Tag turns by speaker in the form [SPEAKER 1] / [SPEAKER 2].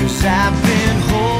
[SPEAKER 1] Cause I've been holding